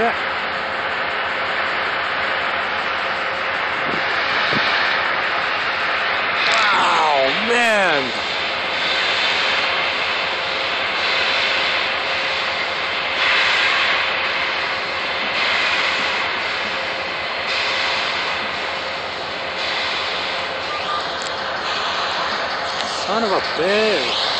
net. Wow, man. Son of a bitch.